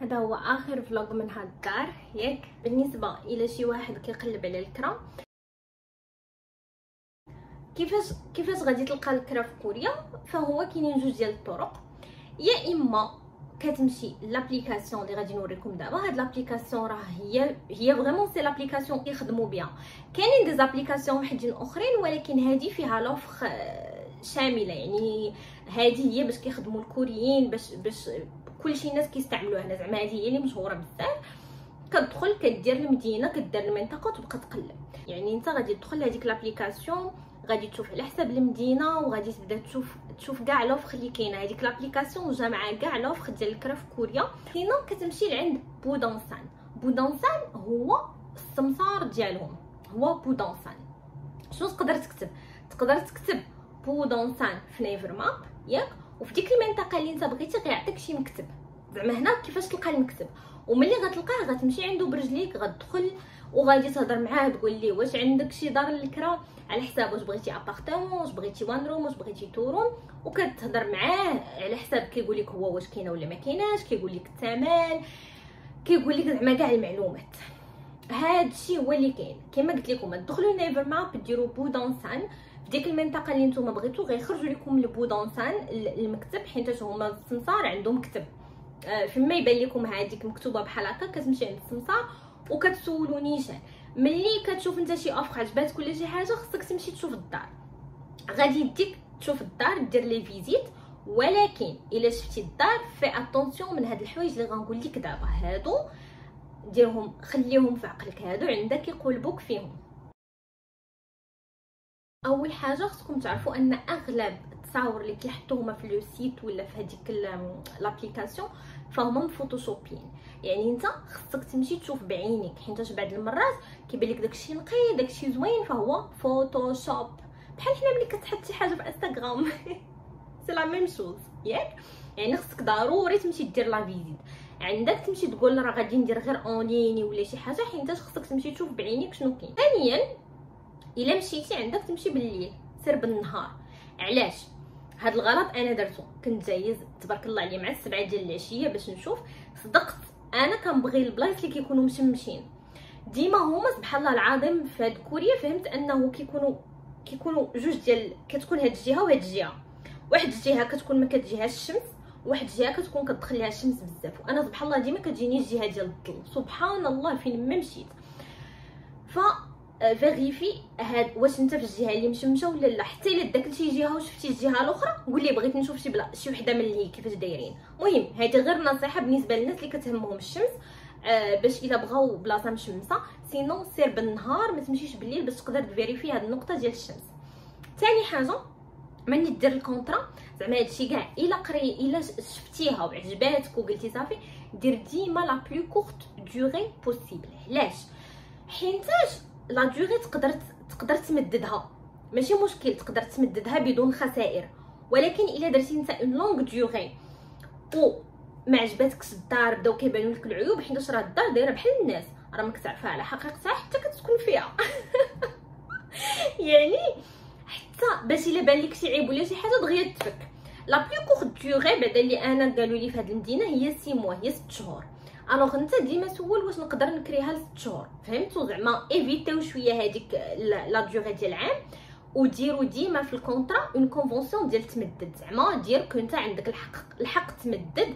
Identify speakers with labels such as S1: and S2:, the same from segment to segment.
S1: هذا هو آخر vlog من هاد الدار ياك؟ بالنسبة إلى شي واحد كيقلب على الكرا كيفاش كيفاش غادي تلقى الكرا في كوريا؟ فهو كاينين جوج ديال الطرق. يا إما كتمشي l'application اللي غادي نوريكم دابا. هاد l'application راه هي هي vraiment c'est l'application كيخدموا بها كاينين des applications وحدين أخرين ولكن هذه فيها l'offre شاملة. يعني هذه هي باش كيخدموا الكوريين باش باش كلشي الناس كيستعملوها زعما هذه هي اللي مشهورة بزاف. كتدخل كدير المدينة كدير المنطقة وتبقى تقلب. يعني انت غادي تدخل لهذيك l'application غادي تشوف على حساب المدينة وغادي تبدا تشوف تشوف كاع l'offre اللي كاينة. هذيك l'application جامعه كاع l'offre ديال الكرا في كوريا. هنا كتمشي لعند 부동산 부동산 هو السمسار ديالهم. هو 부동산 شنو تقدر تكتب؟ تقدر تكتب 부동산 في Naver Map ياك؟ وفي ديك المنطقة اللي انت بغيتي غيعطيك شي مكتب. زعما هنا كيفاش تلقى المكتب؟ وملي غتلقاه غتمشي عنده برجليك غتدخل وغادي تهضر معاه تقول ليه واش عندك شي دار للكرا؟ على حساب واش بغيتي appartement واش بغيتي one room واش بغيتي two room وكتهضر معاه على حساب كيقول لك هو واش كاينة ولا ما كايناش كيقول لك الثمن كيقول لك زعما كاع المعلومات. هاد الشيء هو اللي كاين. كما قلت لكم تدخلوا Naver Map ديروا 부동산 في ديك المنطقة اللي نتوما بغيتو غيخرجوا لكم ال 부동산 المكتب حيت هما السمسار عندهم مكتب فيما يبان لكم هذيك مكتوبة بحال هكا كتمشي عند السمسار وكتسولو نيشان ملي كتشوف انت شي offre عجباتك ولا شي حاجة خصك تمشي تشوف الدار. غادي يديك تشوف الدار دير les visites ولكن إلا شفتي الدار في attention من هاد الحوايج اللي غنقول لك دابا. هادو ديرهم خليهم في عقلك. هادو عندك يقلبوك فيهم. أول حاجة خصكم تعرفوا أن أغلب التصاور اللي كيحطوا هما في le site ولا في هذيك l'application فهما مفوتوشوبين يعني انت خصك تمشي تشوف بعينيك حيت بعض المرات كيبان لك داكشي نقي داكشي زوين فهو فوتوشوب. بحال حنا ملي كتحط شي حاجة في انستغرام. c'est la même chose ياك؟ يعني خصك ضروري تمشي دير la visite. عندك تمشي تقول راه غادي ندير غير اونلاين ولا شي حاجة حيت خصك تمشي تشوف بعينيك شنو كاين. ثانيا إلا مشيتي عندك تمشي بالليل سير بالنهار. علاش؟ هاد الغلط أنا درتو كنت جايز تبارك الله عليا مع السبعة ديال العشية باش نشوف. صدقت أنا كنبغي البلايص اللي كيكونوا مشمشين. ديما هما سبحان الله العظيم في هاد كوريا فهمت انه كيكونوا كيكونوا جوج ديال كتكون هاد الجهة وهاد الجهة. واحد الجهة كتكون ما كتجيهاش الشمس واحد الجهة كتكون كتدخل ليها الشمس بزاف. وأنا سبحان الله ديما كتجيني الجهة ديال الظل. سبحان الله فين ما مشيت. ف vérifie هاد واش انت في الجهة اللي مشمشة ولا لا. حتى إلا داك شي جهة وشفتي الجهه الاخرى قول لي بغيت نشوف شي بلا شي وحدة من اللي كيفاش دايرين. المهم هذه غير نصيحة بالنسبة للناس اللي كتهمهم الشمس آه باش إلا بغاو بلاصة مشمسة sinon سير بالنهار ما تمشيش بالليل باش تقدر ت vérifie هاد النقطة ديال الشمس. ثاني حاجة ملي دير ال contrat زعما هادشي كاع إلا قري إلا شفتيها وعجباتك وقلتي صافي دير ديما la plus courte durée possible علاش؟ حينتاش la durée تقدر تقدر تمددها. ماشي مشكل تقدر تمددها بدون خسائر. ولكن إلا درتي أنت une longue durée و ما عجباتكش الدار بداو كيبانوا لك العيوب حيت راه الدار دايرة بحال الناس. راه ماك تعرفها على حقيقتها حتى كتسكن فيها. يعني حتى باش إلا بان لك شي عيب ولا شي حاجة دغيا تفك. la plus courte durée بعدا اللي أنا قالوا لي في هذه المدينة هي 6 mois هي 6 شهور. alors انت ديما سول واش نقدر نكريها ل 6 شهور. فهمتوا زعما évitيو شوية هذيك la durée ديال العام وديروا ديما في ال contrat une convention ديال تمدد. زعما دير كنت عندك الحق الحق تمدد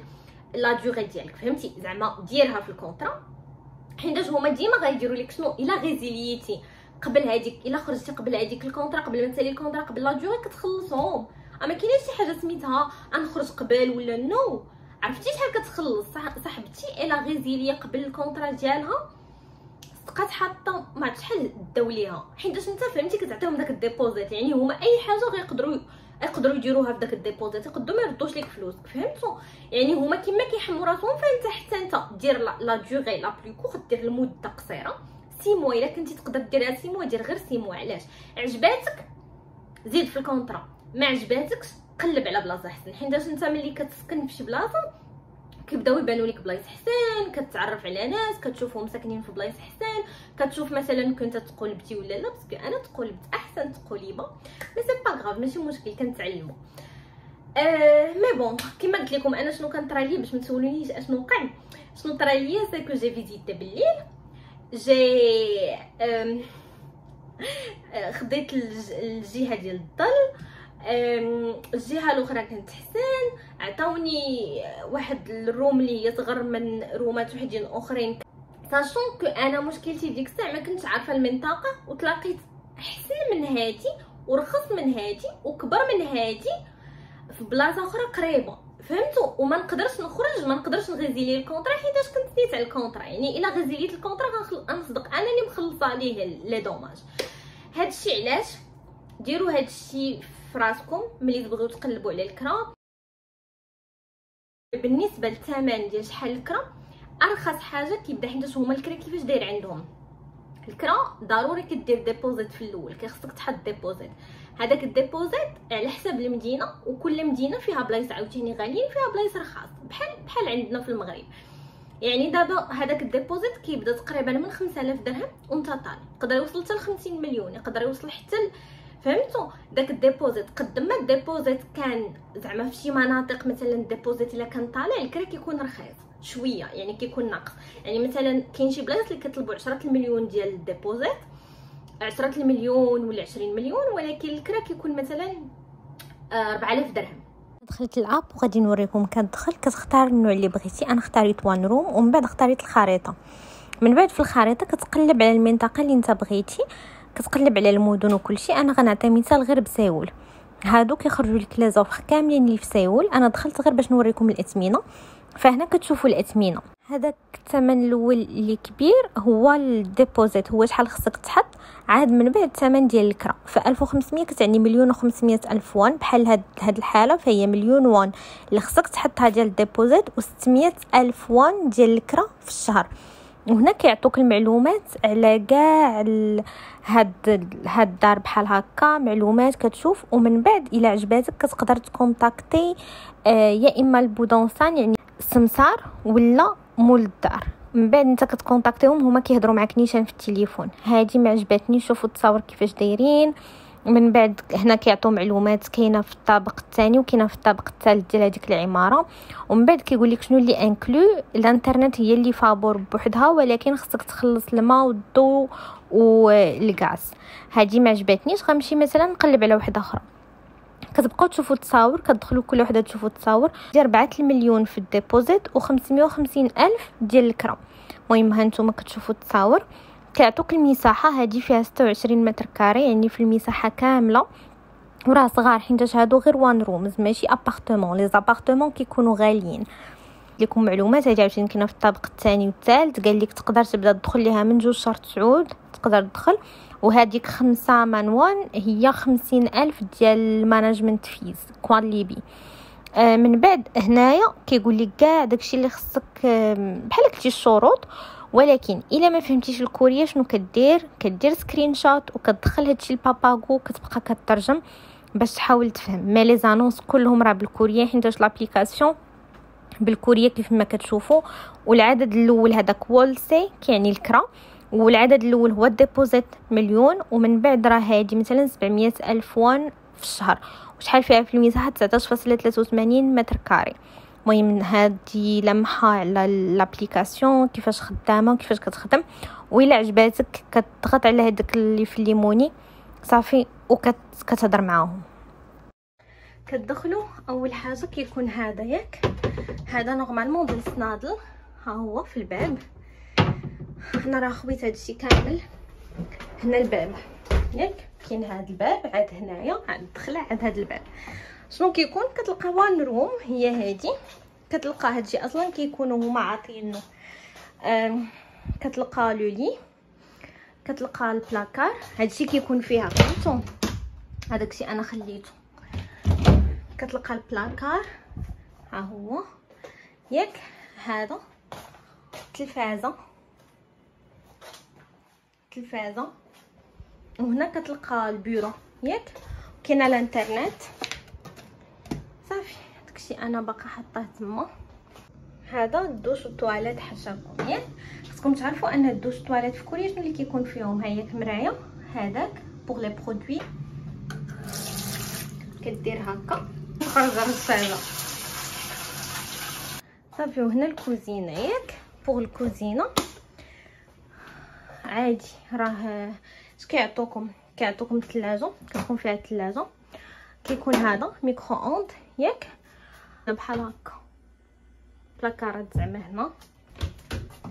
S1: la durée ديالك. فهمتي؟ زعما ديرها في ال contrat حيت هما ديما غيديروا لك شنو؟ إلا résilié تي. قبل هذيك إلا خرجتي قبل هذيك الكونطرا قبل ما تسالي الكونطرا قبل la durée كتخلصهم. أما كاينة شي حاجة سميتها غنخرج قبل ولا non non. عرفتي شحال كتخلص؟ صاحبتي إلا résilié قبل الكونطرا ديالها بقات حاطة ما عرفتش شحال داو ليها. حيت انت فهمتي كتعطيهم داك ال deposit يعني هما أي حاجة غيقدروا يقدروا يديروها في داك ال deposit يقدروا ما يردوش لك فلوسك فهمتوا يعني هما كما كيحموا راسهم فانت حتى انت دير la durée la plus courte دير المدة قصيرة. Six mois إلا كنتي تقدر ديرها six mois دير غير six mois علاش؟ عجباتك زيد في الكونطرا ما عجباتكش قلب على بلاصة احسن حيت انت ملي كتسكن في شي بلاصة كيبداو يبانوا لك بلايص حسن كتعرف على ناس كتشوفهم ساكنين في بلايص حسن كتشوف مثلا كنت تقلبتي ولا لا parce que أنا تقلبت أحسن تقليبه mais c'est pas grave ماشي مشكل كنتعلموا أه mais bon كيما قلت لكم أنا شنو كنطرى لي باش ما تسولونيش أشنو وقع شنو طرا لي c'est que j'ai visité بالليل جيت خديت الجهة ديال الظل. الجهة الأخرى كانت حسن عطاوني واحد ال room اللي هي صغر من room ات وحدين أخرين. sachant que أنا مشكلتي ديك الساعة ما كنتش عارفة المنطقة وتلاقيت احسن من هادي ورخص من هادي وكبر من هادي في بلاصة أخرى قريبة. فهمتوا؟ وما نقدرش نخرج ما نقدرش نغيزيلي الكونطرا حيتاش كنت نيت على الكونطرا يعني إلا غيزيليت الكونطرا غنصدق أنا اللي مخلصة عليه لي دوماج هادشي علاش؟ ديروا هادشي في راسكم ملي تبغيو تقلبوا على الكرا. بالنسبة للثمن ديال شحال الكرا أرخص حاجة كيبدا حيت هما الكرا كيفاش داير عندهم. الكرا ضروري كدير deposit في الأول كيخصك تحط deposit هذاك ال deposit على حساب المدينة وكل مدينة فيها بلايص عاوتاني غاليين فيها بلايص رخاص. بحال بحال عندنا في المغرب. يعني دابا هذاك ال deposit كيبدا تقريبا من 5000 درهم وانت طالع يقدر يوصل حتى ل 50 مليون يقدر يوصل حتى فهمتوا؟ داك ال deposit قد ما ال deposit كان زعما في شي مناطق مثلا ال deposit إلا كان طالع الكرا كيكون رخيص شوية يعني كيكون ناقص. يعني مثلا كاين شي بلايص اللي كيطلبوا 10 المليون ديال ال deposit 10 المليون ولا 20 مليون ولكن الكرا كيكون مثلا 4000 آه، درهم.
S2: دخلت ال app وغادي نوريكم كتدخل كتختار النوع اللي بغيتي. أنا اختاريت one room ومن بعد اختاريت الخريطة. من بعد في الخريطة كتقلب على المنطقة اللي انت بغيتي. كتقلب على المدن وكل شيء أنا غنعطي مثال غير بسيول هادو كيخرجوا لك les offres كاملين اللي في سيول أنا دخلت غير باش نوريكم الأثمنة. فهنا كتشوفوا الأثمنة. هذاك الثمن الأول اللي كبير هو ال deposit هو شحال خصك تحط عاد من بعد الثمن ديال الكرا. ف 1500 كتعني مليون و500 ألف وان بحال هاد هاد الحالة فهي مليون وان. اللي خصك تحطها ديال ال deposit و600 ألف وان ديال الكرا في الشهر. وهنا كيعطوك المعلومات على كاع هاد هاد الدار بحال هكا معلومات كتشوف. ومن بعد الا عجباتك كتقدر ت contacter آه يا إما ال 부동산 يعني السمسار ولا مول الدار. من بعد انت كت contacter هم هما كيهضروا معاك نيشان في التليفون. هادي ما عجبتني شوفوا التصاور كيفاش دايرين. من بعد هنا كيعطيو معلومات كاينة في الطابق الثاني وكاينة في الطابق الثالث ديال هذيك العمارة. ومن بعد كيقول لك شنو اللي inclus الانترنت هي اللي فابور بوحدها ولكن خصك تخلص الماء والضوء والغاز. هذه ما عجبتنيش. غنمشي مثلا نقلب على واحدة أخرى. كتبقاو تشوفوا التصاور كتدخلوا كل وحدة تشوفوا التصاور. ديال 4 المليون في ال deposit و550 ألف ديال الكرا المهم ها نتوما كتشوفوا التصاور. كيعطوك المساحة. هذه فيها 26 mètres carrés يعني في المساحة كاملة. وراه صغار حيت هادو غير one rooms ماشي appartement les appartements كيكونوا غاليين. لكم معلومات؟ هذه عاوتاني كاينة في الطابق الثاني والثالث. قال لك تقدر تبدا تدخل ليها من جوج شهر تسعود. تقدر تدخل. وهذيك خمسة 만원 هي خمسين ألف ديال ال management fees 관리비 آه من بعد هنايا كيقول لك كاع داكشي اللي خصك بحال قلتي الشروط ولكن إلا ما فهمتيش الكوريه شنو كدير كدير screenshot وكتدخل هادشي ل Papago كتبقى كترجم باش تحاول تفهم. mais les annonces كلهم راه بالكوريه حيت l'application بالكوريه كيف ما كتشوفوا والعدد الأول هذاك 월세 كيعني الكرا. والعدد الأول هو ال deposit مليون ومن بعد راه هادي مثلا 700 ألف وان في الشهر. وشحال فيها في المساحه 19.83 mètres carrés. المهم هادي لمحة على ال application كيفاش خدامة وكيفاش كتخدم. وإلا عجباتك كتضغط على هذاك اللي في الليموني صافي وكتهضر معاهم.
S1: كتدخلوا أول حاجة كيكون هذا ياك. هذا normalement ديال صنادل ها هو في الباب. أنا راه خويت هادشي كامل. هنا الباب. ياك كاين هذا الباب عاد هنايا عاد الدخله عاد هذا الباب. شنو كيكون كتلقى وان روم هي هادي. كتلقى هادشي أصلا كيكونوا هما عاطينو كتلقى لولي كتلقى البلاكار. هادشي كيكون فيها فهمتوا هذاكشي أنا خليته. كتلقى البلاكار. ها هو. ياك هذا. تلفازة. تلفازة. وهنا كتلقى البيرو. ياك كاينة الانترنت. داكشي أنا باقا حطاه تما. هذا الدوش والطواليت حاشاكم ياك خصكم تعرفوا أن الدوش والطواليت في كوريا شنو اللي كيكون فيهم ها هي مرايه هذاك pour les produits كدير هكا. خرج الرصاده صافي وهنا الكوزينة ياك؟ pour الكوزينة. عادي راه اش كيعطوكم؟ كيعطوكم الثلاجه كتكون فيها الثلاجه كيكون هذا micro-ondes ياك؟ بحال هكا. بلاكارات زعما هنا.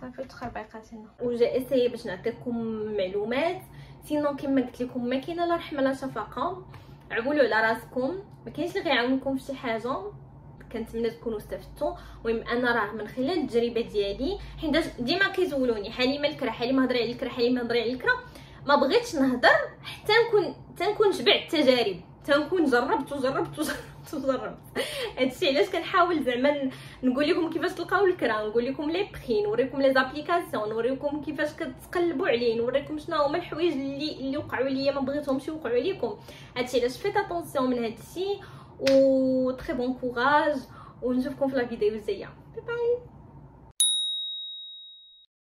S1: صافي تخربيقات هنا. وجا اساي باش نعطيكم معلومات. سينو كما قلت لكم ما كاينة لا رحمة لا شفقة. عقولوا على راسكم. ما كاينش اللي غيعاونكم في شي حاجة. كنتمنى تكونوا استفدتوا. المهم أنا راه من خلال التجربة ديالي حيت ديما كيزولوني حليمه الكره حليمه هضري على الكره حليمه هضري على الكره ما بغيتش نهضر حتى نكون تنكون شبعت التجارب تنكون جربت وجربت وجربت. وجربت هادشي علاش كنحاول زعما نقول لكم كيفاش تلقاو الكرا نقول لكم les prix نوريكم les applications نوريكم كيفاش كتقلبوا عليه نوريكم شنو هما الحوايج اللي اللي وقعوا ليا ما بغيتهمش يوقعوا لكم هادشي علاش faites attention من هادشي و très bon courage ونشوفكم في la vidéo الجاية. bye bye